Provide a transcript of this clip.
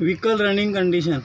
vehicle running condition